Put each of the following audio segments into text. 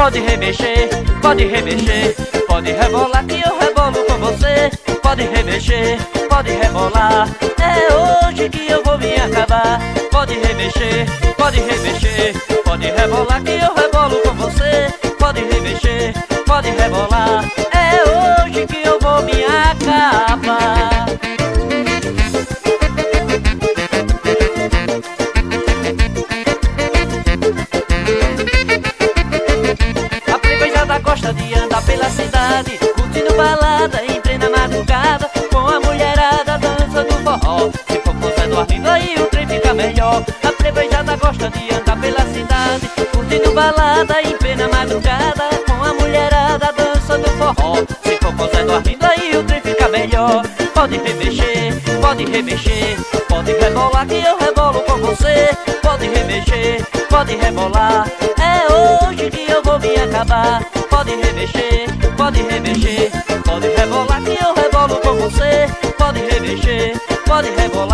Pode remexer, pode remexer, pode rebolar que eu rebolo com você. Pode remexer, pode rebolar, é hoje que eu vou me acabar. Pode remexer, pode remexer, pode rebolar que eu rebolo com você. Pode remexer, pode rebolar. gosta de andar pela cidade Curtindo balada em plena madrugada Com a mulherada dançando forró. Se for com Zé dormindo aí o trem fica melhor. Pode remexer, pode remexer Pode rebolar que eu rebolo com você. Pode remexer, pode rebolar É hoje que eu vou me acabar. Pode remexer, pode remexer Pode rebolar que eu rebolo com você. Pode remexer, pode rebolar.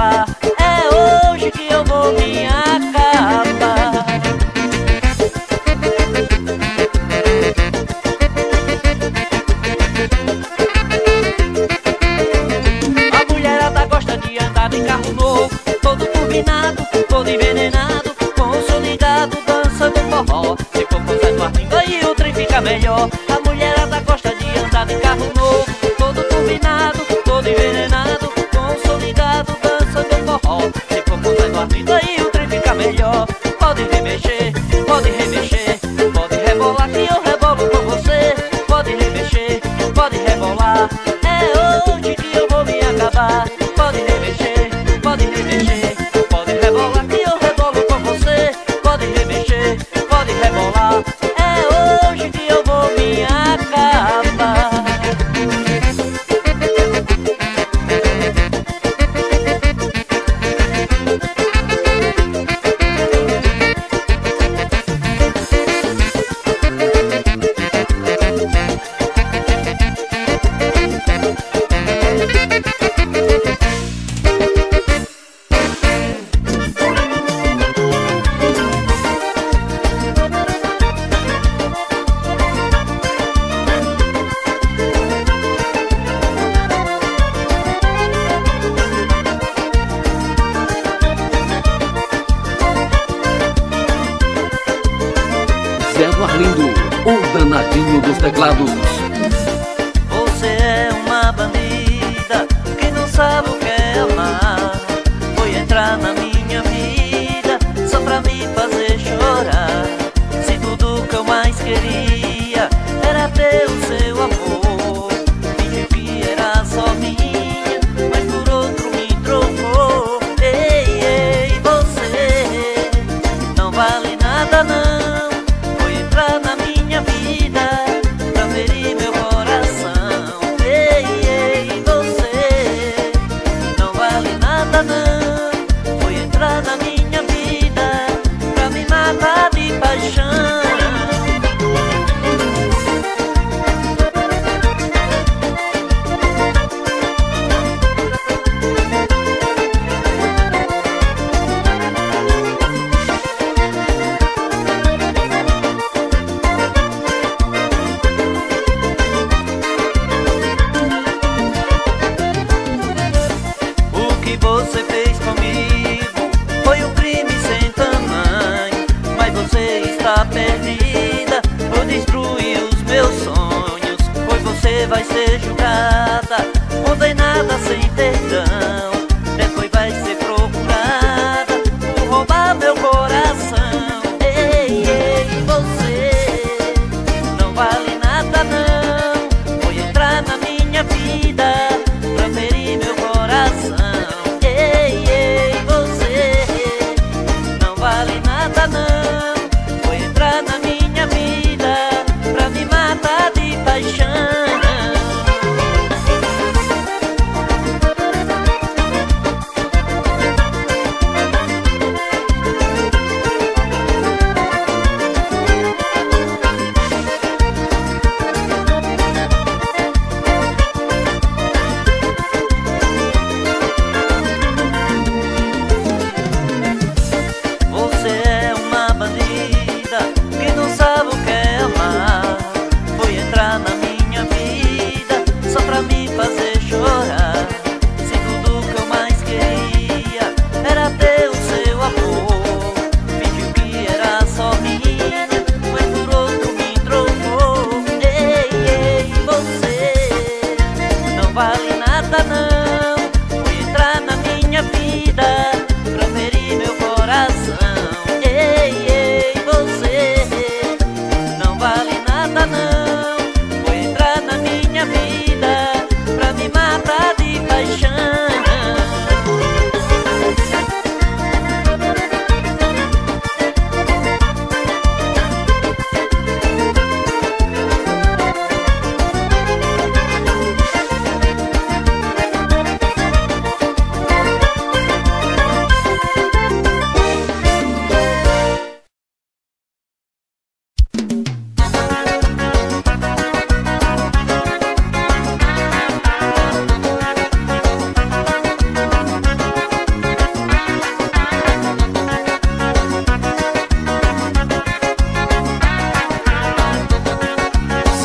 contaminado, todo envenenado, consolidado, dança do forró. Se for coisa do arminga e o trem fica melhor. A mulherada gosta de andar de carro novo, todo turbinado, todo envenenado, consolidado, dança do forró. Se for coisa do arminga e o trem fica melhor. Pode remexer, pode remexer.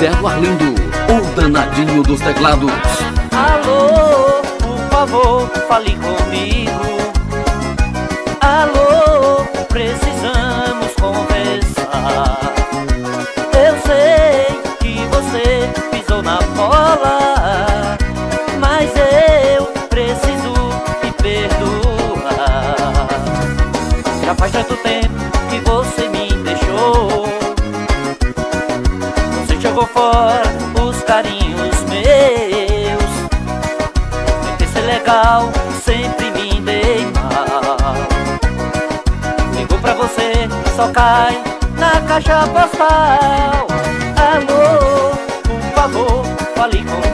Marcelo Arlindo, o danadinho dos teclados. Alô, por favor, fale comigo. Alô, precisamos conversar. Só cai na caixa postal. Alô, por favor, fale comigo.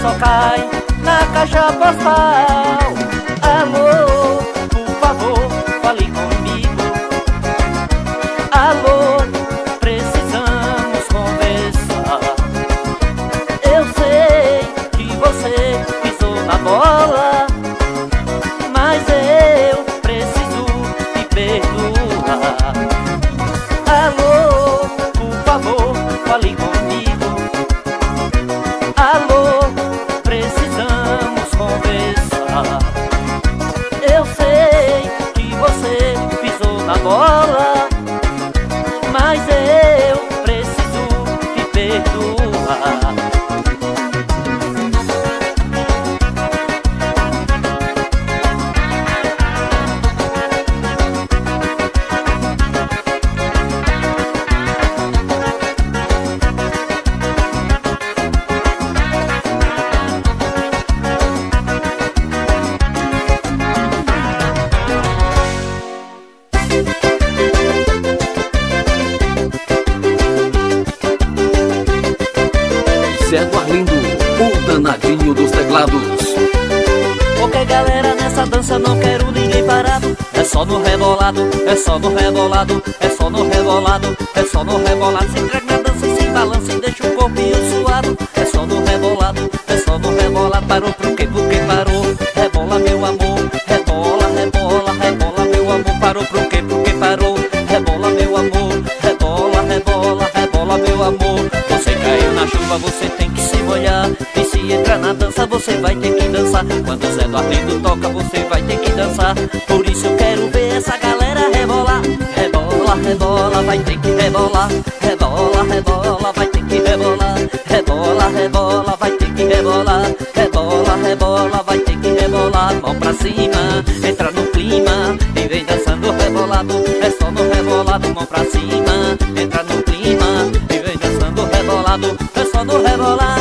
Só cai na caixa postal. Danadinho dos teclados. Ok, galera, nessa dança não quero ninguém parado. É só no rebolado, é só no rebolado, é só no rebolado, é só no rebolado. Se entrega na dança e se balança e deixa o corpinho suado. É só no rebolado, é só no rebolado. Parou pro quê? Por que parou? Rebola, meu amor, rebola, rebola, rebola, meu amor. Parou pro quê? Por que parou? Rebola, meu amor, rebola, rebola, rebola, meu amor. Você caiu na chuva, você na dança, você vai ter que dançar. Quando Zé do Arlindo toca, você vai ter que dançar. Por isso eu quero ver essa galera rebolar. Rebola, rebola, vai ter que rebolar. Rebola, rebola, vai ter que rebolar. Rebola, rebola, vai ter que rebolar. Rebola, rebola, vai ter que rebolar. Mão pra cima, entra no clima e vem dançando rebolado. É só no rebolado, mão pra cima, entra no clima e vem dançando rebolado. É só no rebolado.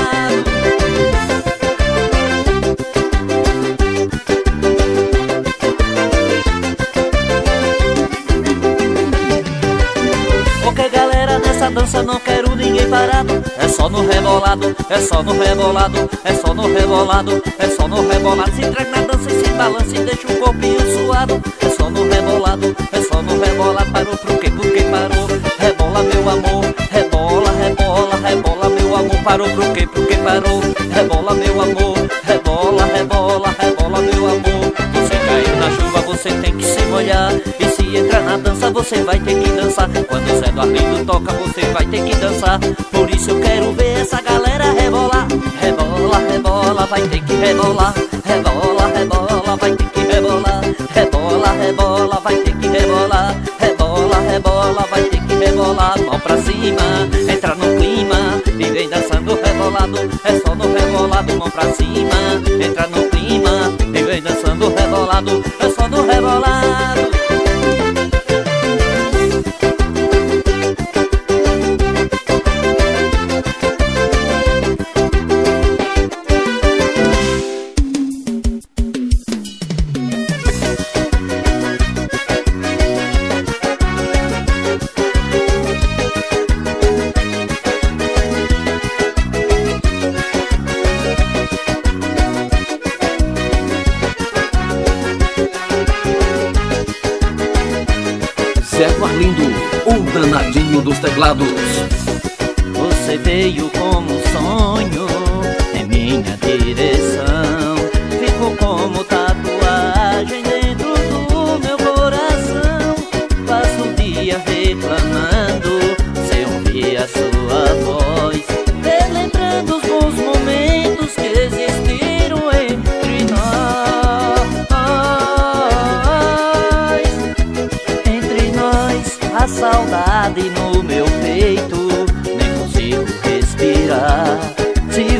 Só no rebolado, é só no rebolado, é só no rebolado, é só no rebolado. Se entrega na dança e se balança e deixa o corpinho suado. É só no rebolado, é só no rebolado. Parou pro quê? Por que parou? Rebola, meu amor, rebola, rebola, rebola, meu amor. Parou pro quê? Por que parou? Rebola, meu amor, você vai ter que dançar. Quando o Zé do Arlindo toca, você vai ter que dançar. Por isso eu quero ver essa galera rebolar. Rebola, rebola, vai ter que rebolar. Rebola, rebola, vai ter que rebolar. Rebola, rebola, vai ter que rebolar. Rebola, rebola, vai ter que rebolar. Mão pra cima, entra no clima e vem dançando rebolado. É só no rebolado, mão pra cima,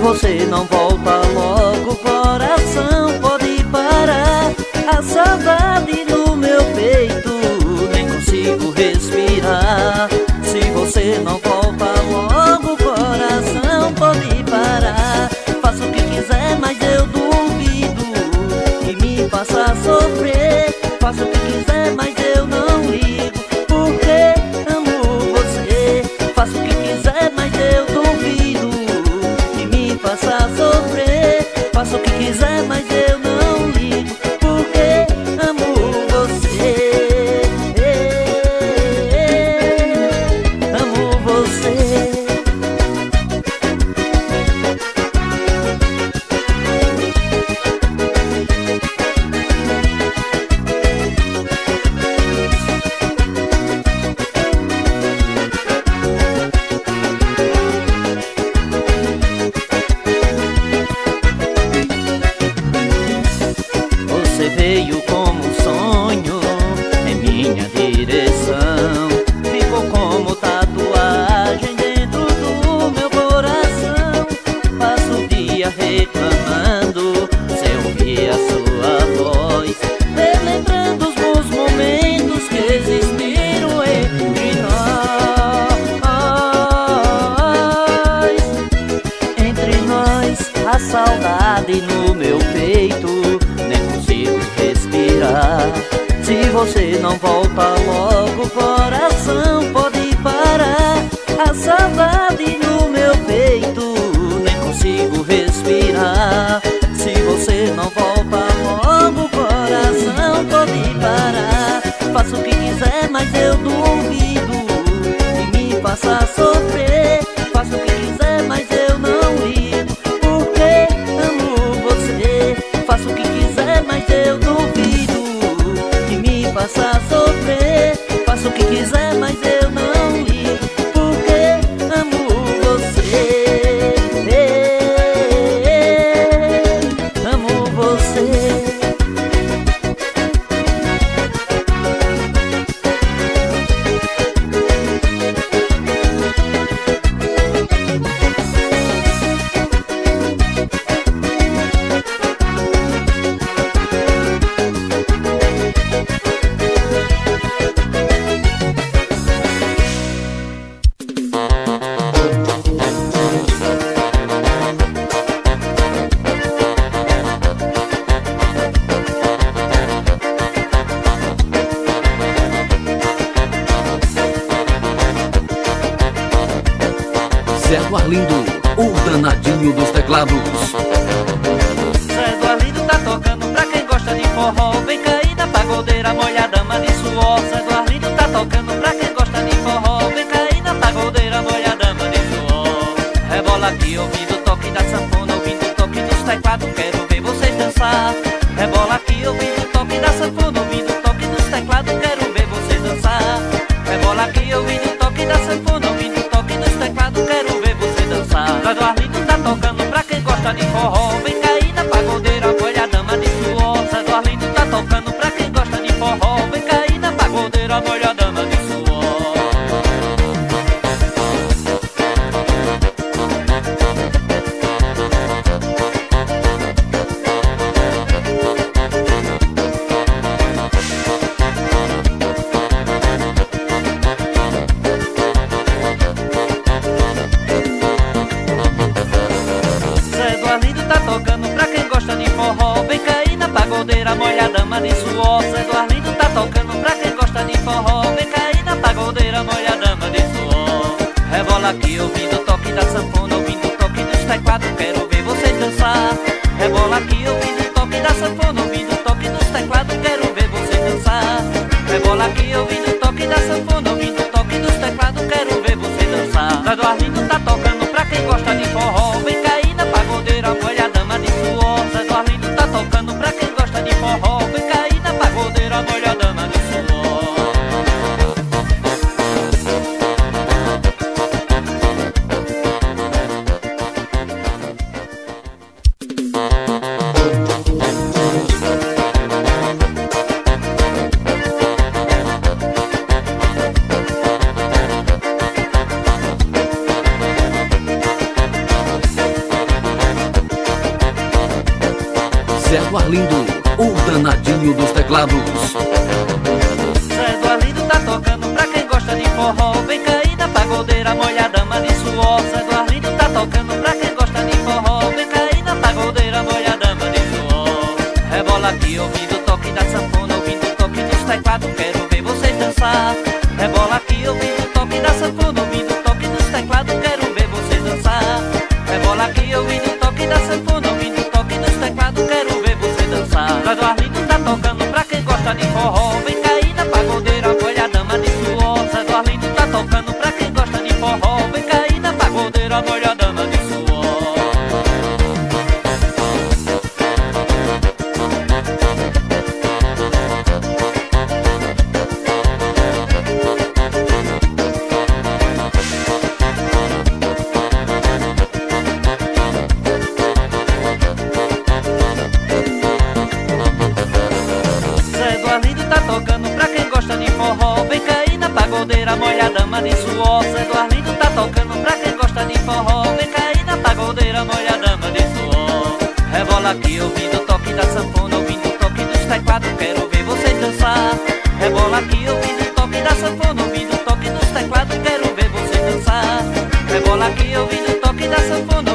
você não volta você não volta logo, coração. the olvido barulhinho dos teclados. Zé do tá tocando pra quem gosta de forró. Vem caída, pagodeira, molha dama de suor. Zé do tá tocando pra quem gosta de forró. Vem caída, pagodeira, molha dama de suor. Rebola aqui ouvindo o toque da sanfona, ouvindo o toque dos teclados. Quero ver vocês dançar. Rebola aqui ouvindo o toque da sanfona, ouvindo o toque dos teclados. Quero ver vocês dançar. Rebola aqui ouvindo aqui ouvindo o toque da sanfona.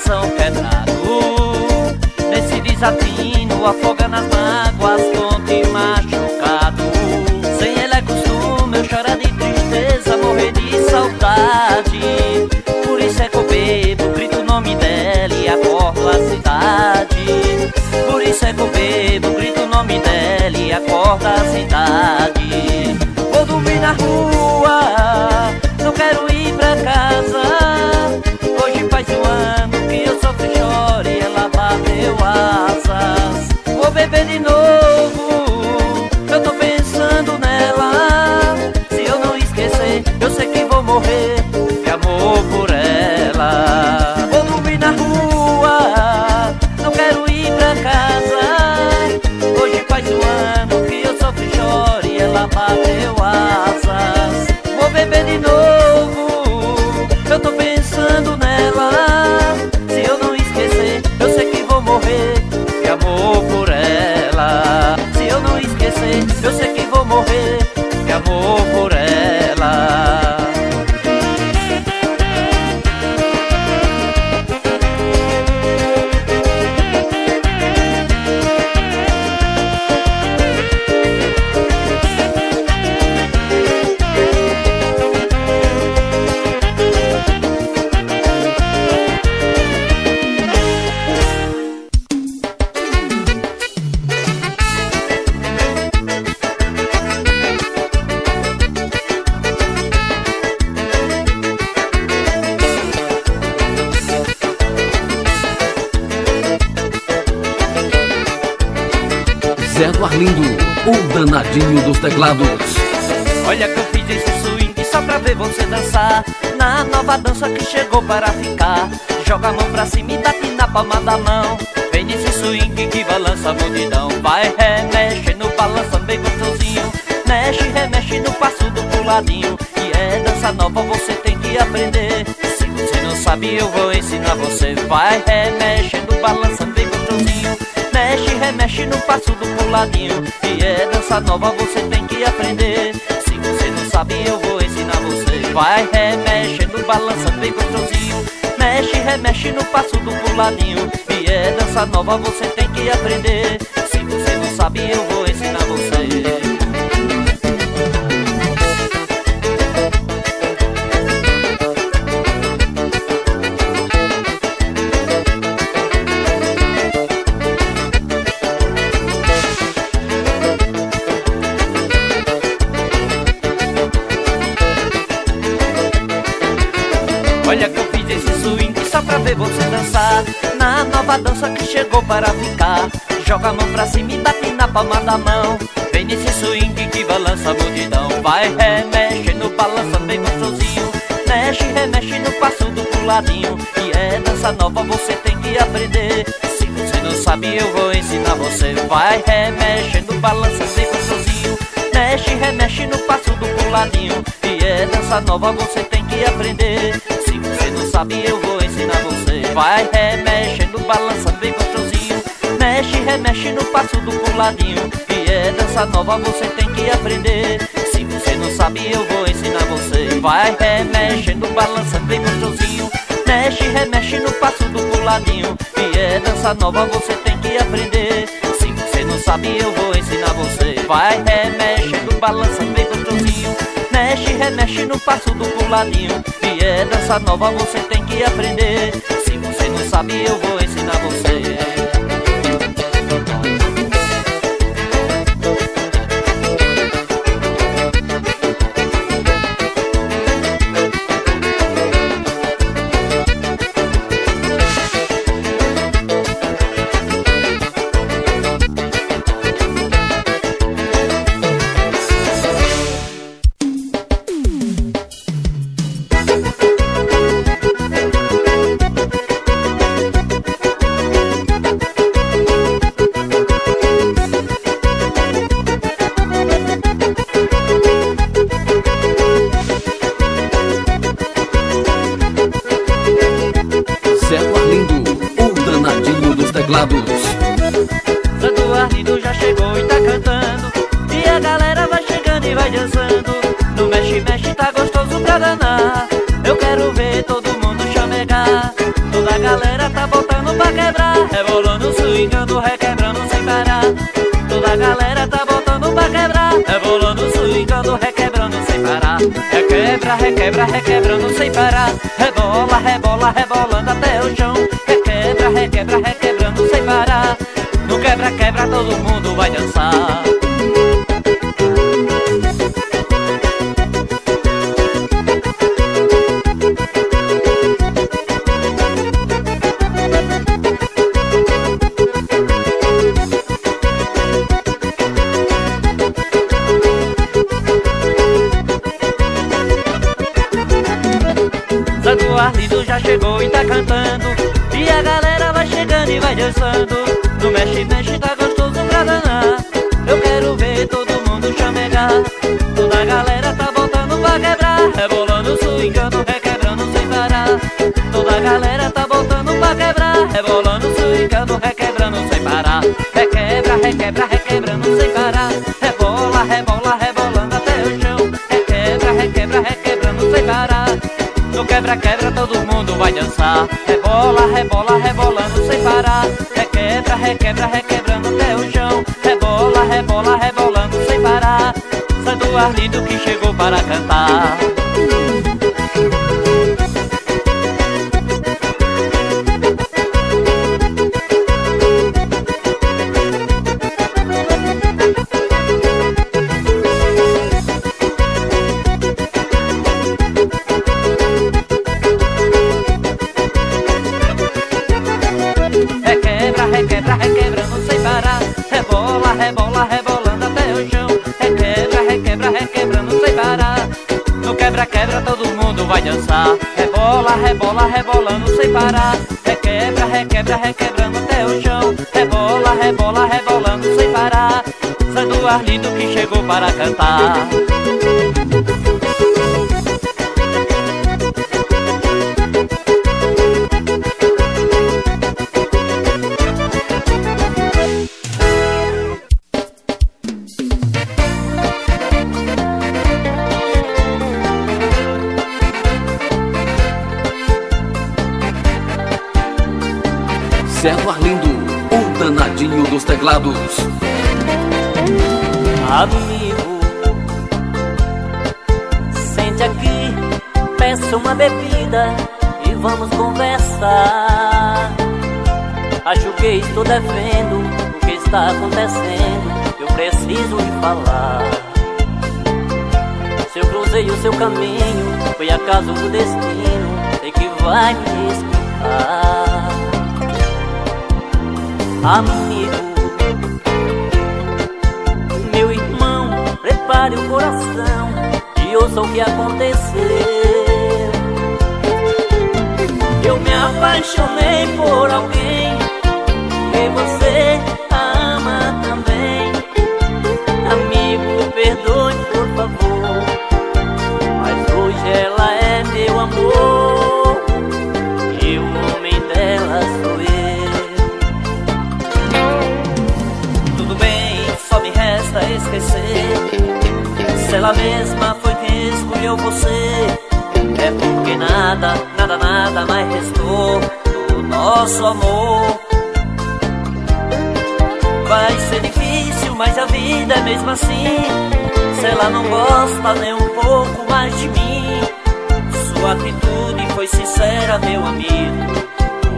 coração quebrado Nesse desatino afoga nas mágoas Tonto machucado Sem ele é costume eu chorar de tristeza Morrer de saudade Por isso é que eu bebo, grito o nome dela E acordo a cidade Por isso é que eu bebo, grito o nome dela E acordo a cidade Vou dormir na rua não quero ir pra casa. Hoje faz um ano chore, ela bateu asas. Vou beber de novo. Olha que eu fiz esse swing só pra ver você dançar. Na nova dança que chegou para ficar. Joga a mão pra cima e bate na palma da mão. Vem nesse swing que balança a multidão. Vai, remexe no balança bem gostosinho. Mexe, remexe no passo do puladinho. E é dança nova, você tem que aprender. Se você não sabe, eu vou ensinar você. Vai, remexe no balança bem gostosinho Mexe, remexe no passo do puladinho. E é dança nova, você tem que aprender. Se você não sabe, eu vou ensinar você. Vai, remexe no balança bem gostosinho. Mexe, remexe no passo do puladinho. E é dança nova, você tem que aprender. Se você não sabe, eu vou ensinar Olha que eu fiz esse swing só pra ver você dançar. Na nova dança que chegou para ficar. Joga a mão pra cima e bate na palma da mão. Vem nesse swing que balança a multidão. Vai, remexe no balança bem gostosinho. Mexe, remexe no passo do puladinho. E é dança nova, você tem que aprender. Se você não sabe, eu vou ensinar você. Vai, remexe no balança bem gostosinho. Mexe, remexe no passo do puladinho. E é dança nova, você tem que aprender sabe, eu vou ensinar você. Vai, remexe no balança bem gostosinho Mexe, remexe no passo do puladinho. E é dança nova, você tem que aprender. Se você não sabe, eu vou ensinar você. Vai, remexe no balança bem gostosinho Mexe, remexe no passo do puladinho. E é dança nova, você tem que aprender. Se você não sabe, eu vou ensinar você. Vai, remexe no balança bem gostosinho Mexe, remexe no passo do puladinho. E é dança nova, você tem que aprender. Se você não sabe, eu vou ensinar você Rebolando, swingando, requebrando sem parar. Toda a galera tá botando pra quebrar. Rebolando, swingando, requebrando sem parar. Requebra, requebra, requebrando sem parar. Rebola, rebola, rebolando até o chão No mexe, mexe, tá gostoso pra danar. Eu quero ver todo mundo chamegar. Toda a galera tá botando pra quebrar. Rebolando, swingando, requebrando sem parar. Toda a galera tá botando pra quebrar. Rebolando, swingando, requebrando sem parar. Requebra, requebra, requebrando sem parar. Rebola, rebola, rebolando até o chão. Requebra, requebra, requebrando sem parar. No quebra-quebra todo mundo vai dançar. Rebola, rebola, parar Requebra, requebra, requebrando até o chão. Rebola, rebola, rebolando sem parar. Santo Arlindo que chegou para cantar rebolando sem parar. Requebra, requebra, requebrando até o chão. Rebola, rebola, rebolando sem parar. Sando Arlindo que chegou para cantar estou devendo o que está acontecendo, eu preciso lhe falar. Se eu cruzei o seu caminho, foi acaso do destino, sei que vai me explicar amigo. Meu irmão, prepare o coração e ouça o que aconteceu. Eu me apaixonei por alguém e você ama também. Amigo, perdoe por favor, mas hoje ela é meu amor e o homem dela sou eu. resta esquecer Se ela mesma foi quem escolheu você É porque nada, nada, nada mais restou Do nosso amor Vai ser difícil, mas a vida é mesmo assim. Se ela não gosta nem um pouco mais de mim Sua atitude foi sincera, meu amigo.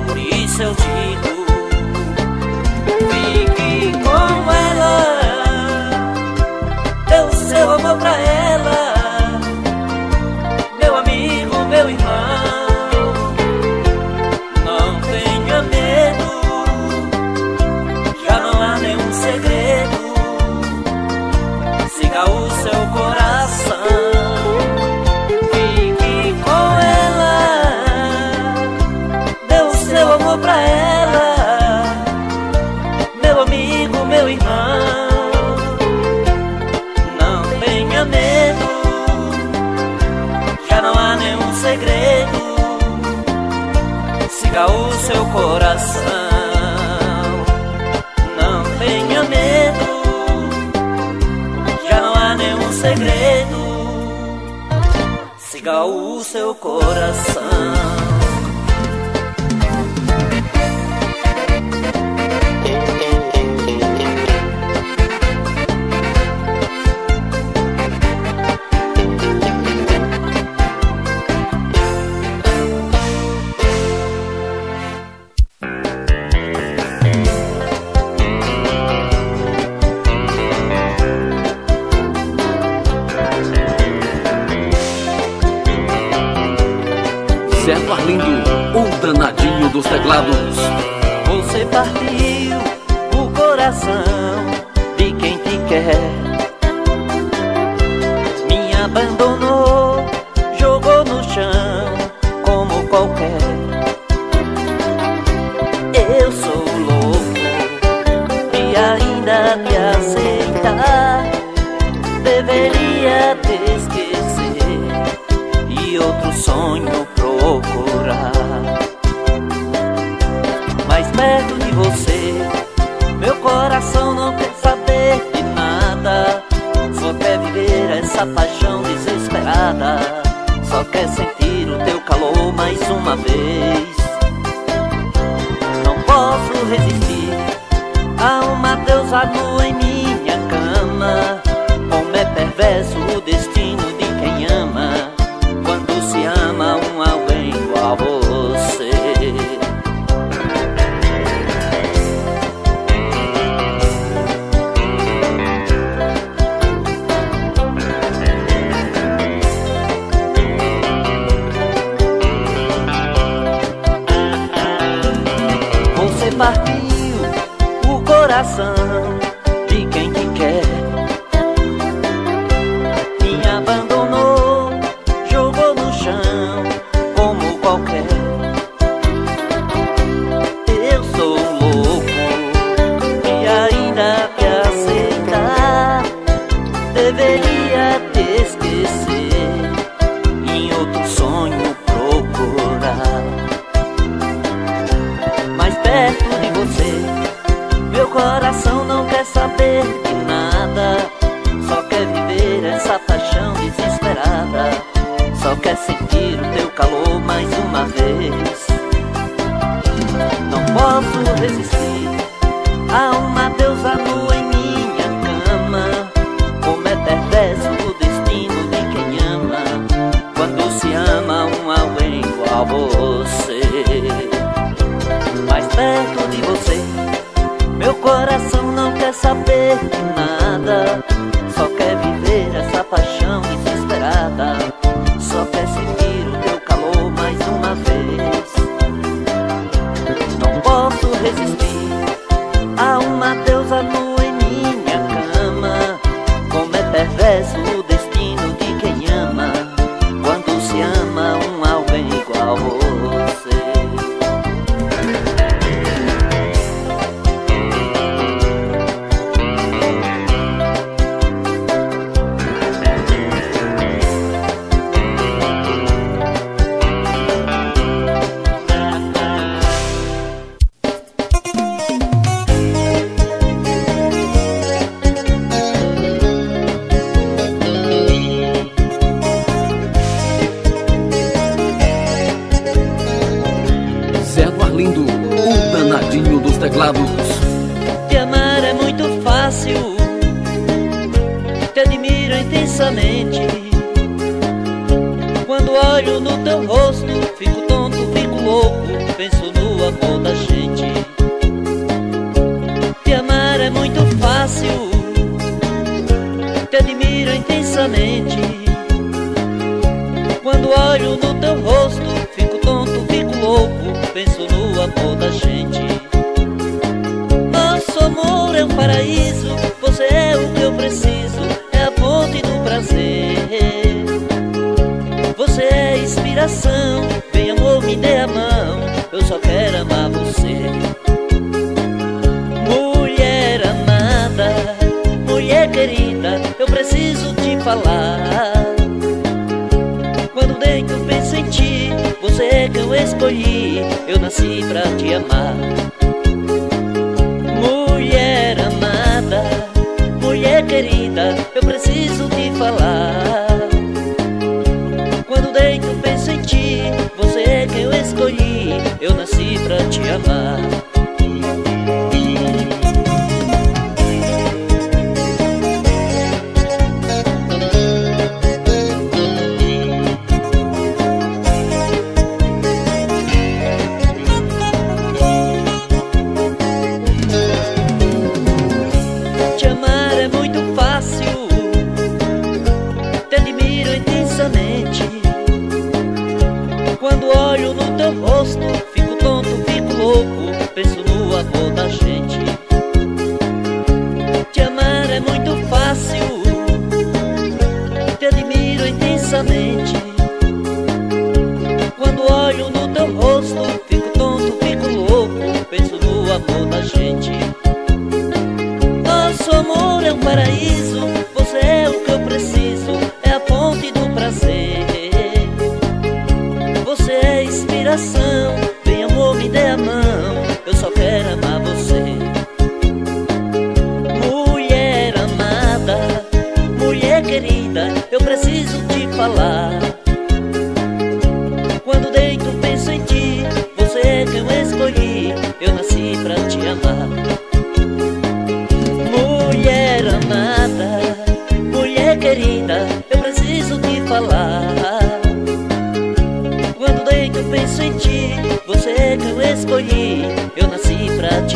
Por isso eu digo Fique com ela. Seu amor pra ela seu coração. Coração não quer saber de nada, só quer viver essa paixão amam alguém igual a você. Mais perto de você, meu coração não quer saber de nada. Só quer viver essa paixão paraíso. Você é o que eu preciso, é a fonte do prazer. Você é inspiração, vem amor, me dê a mão. Eu só quero amar você. Mulher amada, mulher querida, eu preciso te falar. Quando dei que eu penso em ti, você é que eu escolhi. Eu nasci pra te amar. você é inspiração. Vem amor, me dê a mão. Eu só quero amar.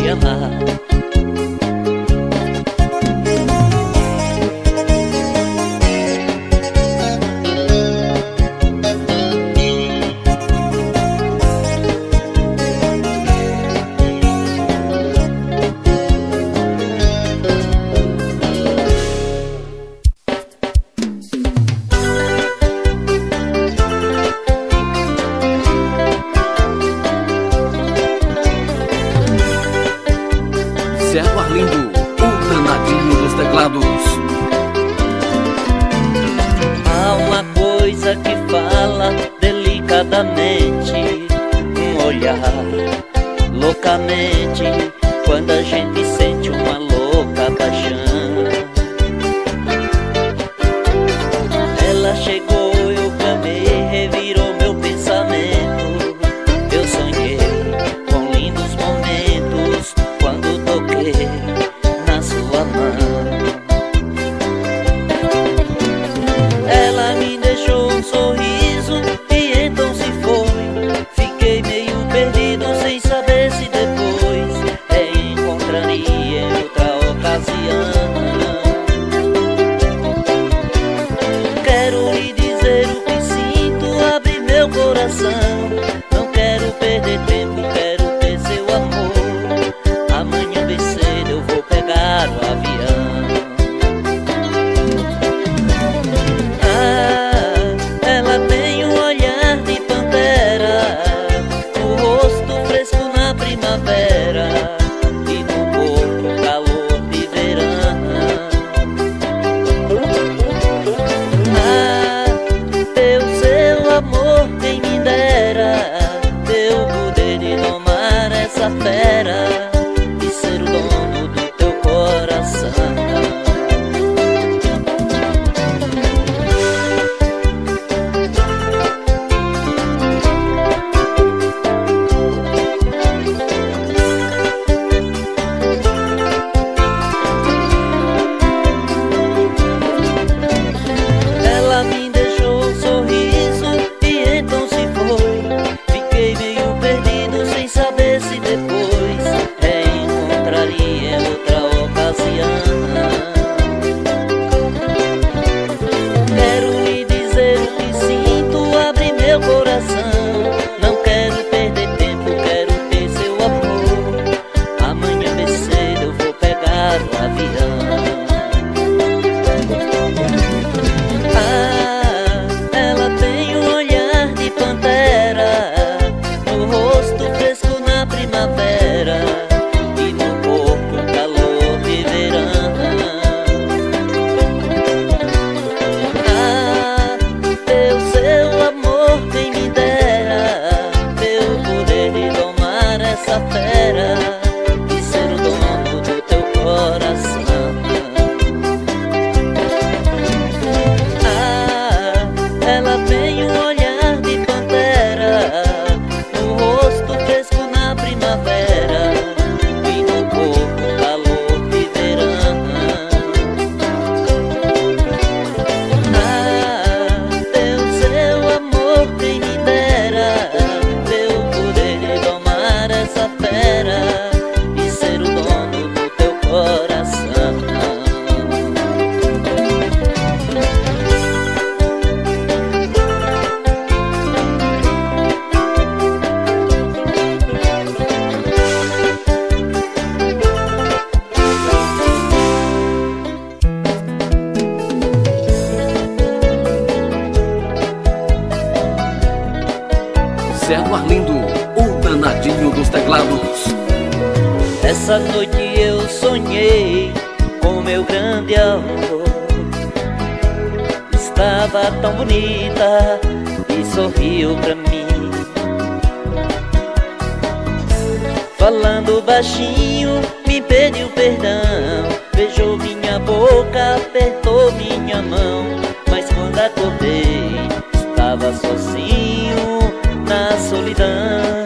te amar. a man. tão bonita e sorriu pra mim. Falando baixinho, me pediu perdão. Beijou minha boca, apertou minha mão. Mas quando acordei, estava sozinho na solidão.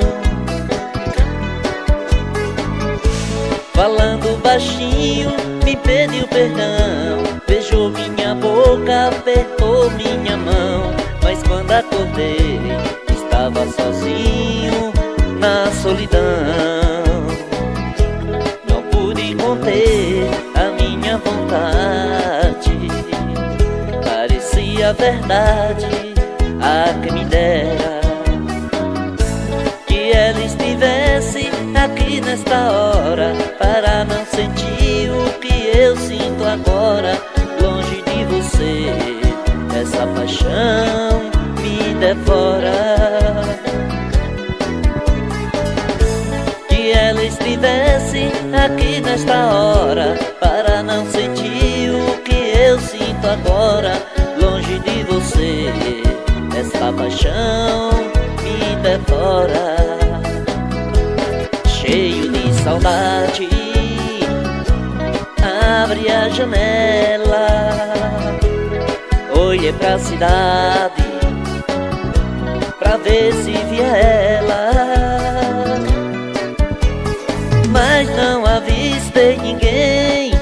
Falando baixinho, me pediu perdão. Beijou minha boca, apertou minha mão. Mas quando acordei, estava sozinho na solidão. Não pude conter a minha vontade. Parecia verdade a que me dera. Que ela estivesse aqui nesta hora senti o que eu sinto agora, longe de você. Essa paixão me devora. Que ela estivesse aqui nesta hora, para não sentir o que eu sinto agora, longe de você. Essa paixão me devora. Cheio de saudade abre a janela, Olhei pra cidade, pra ver se via ela. Mas não avistei ninguém,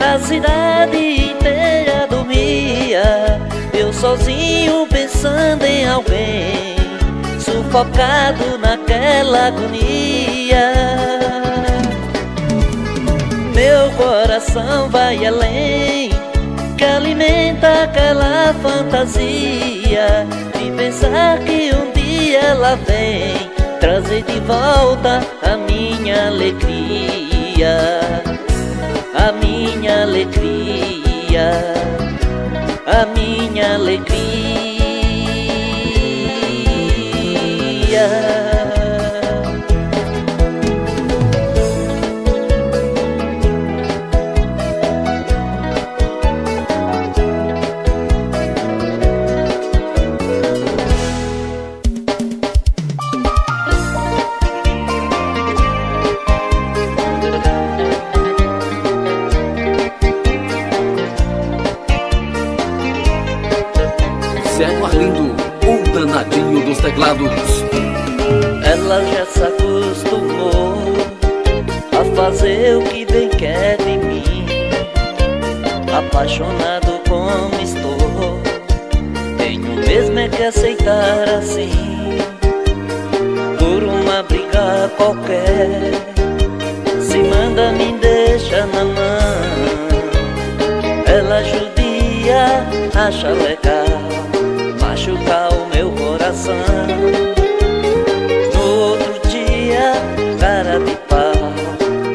a cidade inteira dormia, eu sozinho pensando em alguém, sufocado naquela agonia. coração vai além Que alimenta aquela fantasia De pensar que um dia ela vem Trazer de volta a minha alegria A minha alegria A minha alegria. Ela judia acha legal machucar o meu coração. No outro dia, cara de pau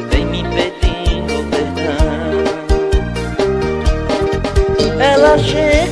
vem me pedindo perdão. Ela chega.